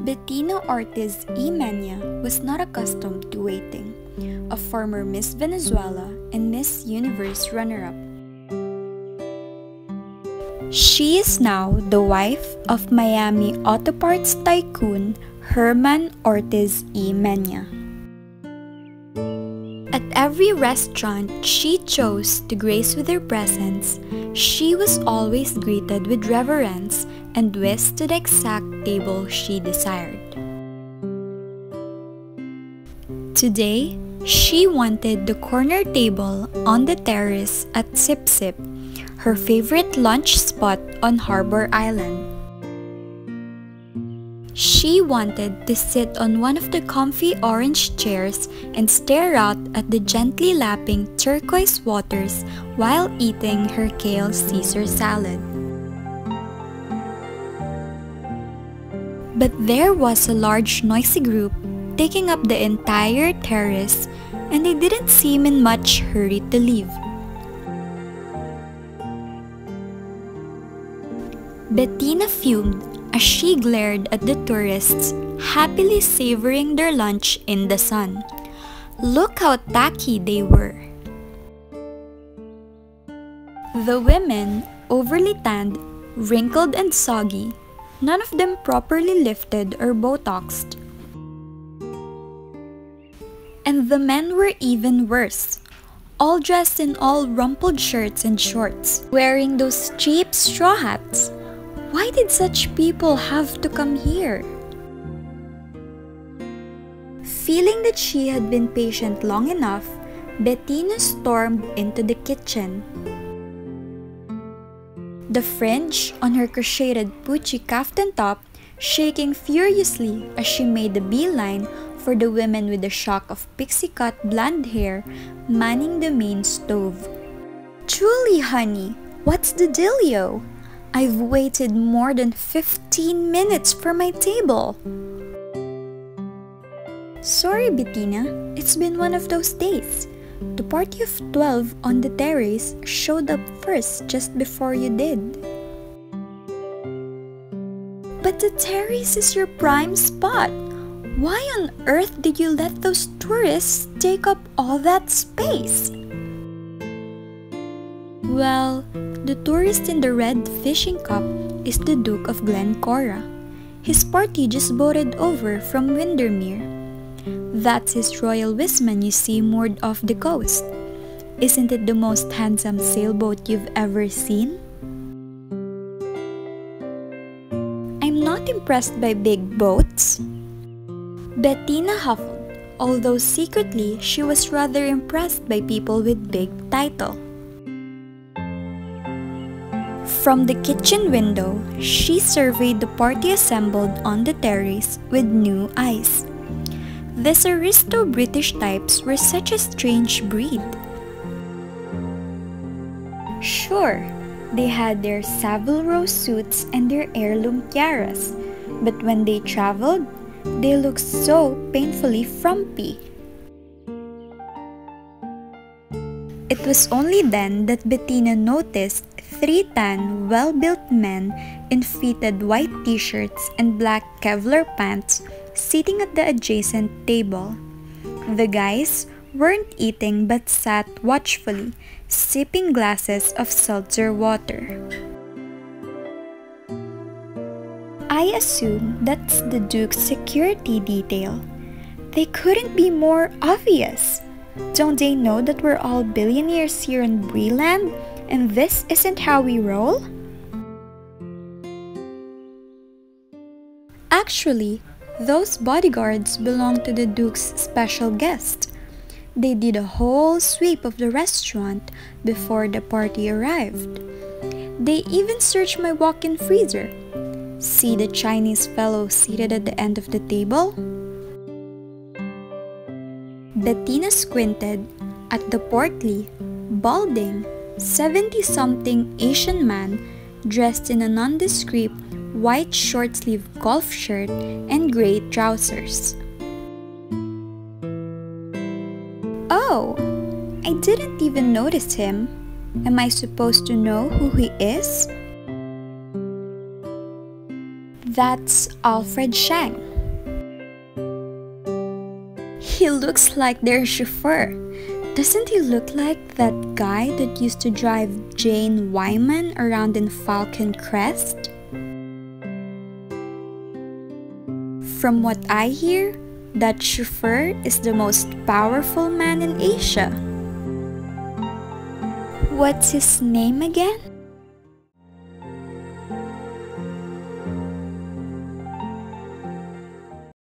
Bettina Ortiz Mena was not accustomed to waiting, a former Miss Venezuela and Miss Universe runner-up. She is now the wife of Miami auto parts tycoon Herman Ortiz Mena. At every restaurant she chose to grace with her presence, she was always greeted with reverence and whisked to the exact table she desired. Today, she wanted the corner table on the terrace at Sip Sip, her favorite lunch spot on Harbor Island. She wanted to sit on one of the comfy orange chairs and stare out at the gently lapping turquoise waters while eating her kale Caesar salad. But there was a large noisy group taking up the entire terrace and they didn't seem in much hurry to leave. Bettina fumed as she glared at the tourists happily savoring their lunch in the sun. Look how tacky they were. The women, overly tanned, wrinkled and soggy, none of them properly lifted or botoxed. And the men were even worse, all dressed in all rumpled shirts and shorts, wearing those cheap straw hats why did such people have to come here? Feeling that she had been patient long enough, Bettina stormed into the kitchen. The fringe on her crocheted Pucci kaftan top shaking furiously as she made the beeline for the women with the shock of pixie cut blonde hair manning the main stove. Julie, honey, what's the dealio? I've waited more than 15 minutes for my table. Sorry, Bettina, it's been one of those days. The party of 12 on the terrace showed up first just before you did. But the terrace is your prime spot. Why on earth did you let those tourists take up all that space? Well, the tourist in the red fishing cap is the Duke of Glencora. His party just boated over from Windermere. That's his royal Huisman you see moored off the coast. Isn't it the most handsome sailboat you've ever seen? I'm not impressed by big boats. Bettina huffled, although secretly she was rather impressed by people with big title. From the kitchen window, she surveyed the party assembled on the terrace with new eyes. These aristo British types were such a strange breed. Sure, they had their Savile Row suits and their heirloom tiaras, but when they traveled, they looked so painfully frumpy. It was only then that Bettina noticed three tan, well-built men in fitted white t-shirts and black Kevlar pants sitting at the adjacent table. The guys weren't eating but sat watchfully, sipping glasses of seltzer water. I assume that's the Duke's security detail. They couldn't be more obvious. Don't they know that we're all billionaires here in Briland and this isn't how we roll? Actually, those bodyguards belong to the Duke's special guest. They did a whole sweep of the restaurant before the party arrived. They even searched my walk-in freezer. See the Chinese fellow seated at the end of the table? Bettina squinted at the portly, balding, 70 something Asian man dressed in a nondescript white short sleeve golf shirt and grey trousers. Oh, I didn't even notice him. Am I supposed to know who he is? That's Alfred Shang. He looks like their chauffeur. Doesn't he look like that guy that used to drive Jane Wyman around in Falcon Crest? From what I hear, that chauffeur is the most powerful man in Asia. What's his name again?